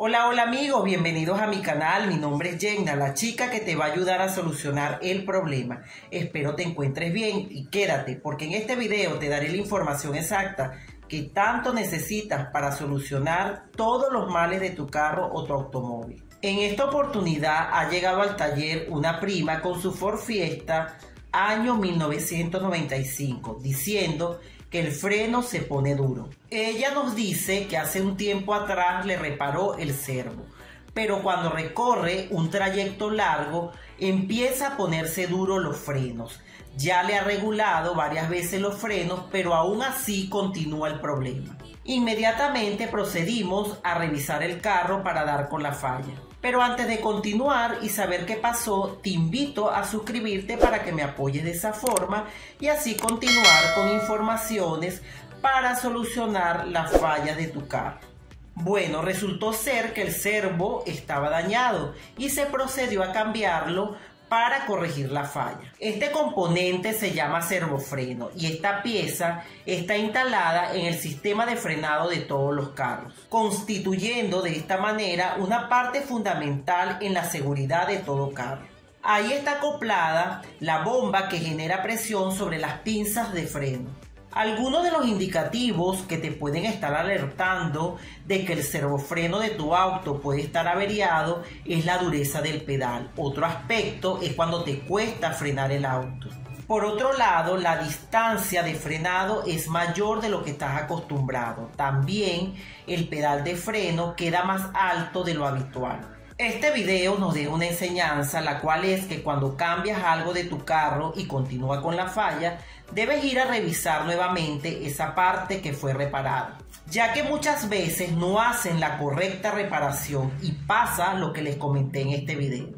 Hola, hola amigos, bienvenidos a mi canal. Mi nombre es Jenna, la chica que te va a ayudar a solucionar el problema. Espero te encuentres bien y quédate porque en este video te daré la información exacta que tanto necesitas para solucionar todos los males de tu carro o tu automóvil. En esta oportunidad ha llegado al taller una prima con su Ford Fiesta año 1995 diciendo que el freno se pone duro. Ella nos dice que hace un tiempo atrás le reparó el servo, pero cuando recorre un trayecto largo empieza a ponerse duro los frenos. Ya le ha regulado varias veces los frenos, pero aún así continúa el problema. Inmediatamente procedimos a revisar el carro para dar con la falla. Pero antes de continuar y saber qué pasó, te invito a suscribirte para que me apoyes de esa forma y así continuar con informaciones para solucionar las fallas de tu carro. Bueno, resultó ser que el servo estaba dañado y se procedió a cambiarlo para corregir la falla. Este componente se llama servofreno y esta pieza está instalada en el sistema de frenado de todos los carros, constituyendo de esta manera una parte fundamental en la seguridad de todo carro. Ahí está acoplada la bomba que genera presión sobre las pinzas de freno. Algunos de los indicativos que te pueden estar alertando de que el servofreno de tu auto puede estar averiado es la dureza del pedal. Otro aspecto es cuando te cuesta frenar el auto. Por otro lado, la distancia de frenado es mayor de lo que estás acostumbrado. También el pedal de freno queda más alto de lo habitual. Este video nos deja una enseñanza, la cual es que cuando cambias algo de tu carro y continúa con la falla, debes ir a revisar nuevamente esa parte que fue reparada, ya que muchas veces no hacen la correcta reparación y pasa lo que les comenté en este video.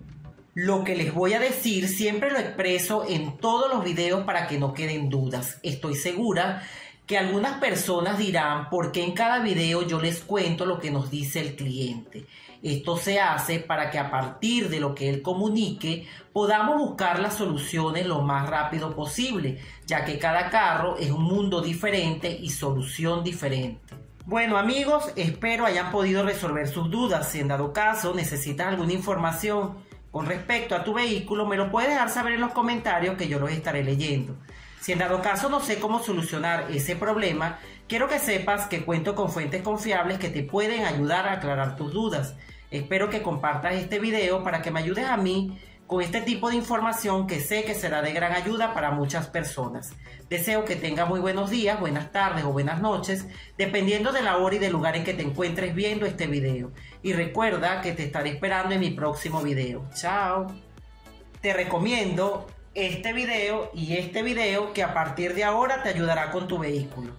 Lo que les voy a decir siempre lo expreso en todos los videos para que no queden dudas. Estoy segura que algunas personas dirán por qué en cada video yo les cuento lo que nos dice el cliente. Esto se hace para que a partir de lo que él comunique podamos buscar las soluciones lo más rápido posible, ya que cada carro es un mundo diferente y solución diferente. Bueno amigos, espero hayan podido resolver sus dudas. Si en dado caso necesitas alguna información con respecto a tu vehículo, me lo puedes dejar saber en los comentarios que yo los estaré leyendo. Si en dado caso no sé cómo solucionar ese problema, quiero que sepas que cuento con fuentes confiables que te pueden ayudar a aclarar tus dudas. Espero que compartas este video para que me ayudes a mí con este tipo de información que sé que será de gran ayuda para muchas personas. Deseo que tengas muy buenos días, buenas tardes o buenas noches, dependiendo de la hora y del lugar en que te encuentres viendo este video. Y recuerda que te estaré esperando en mi próximo video. Chao. Te recomiendo este video y este video que a partir de ahora te ayudará con tu vehículo.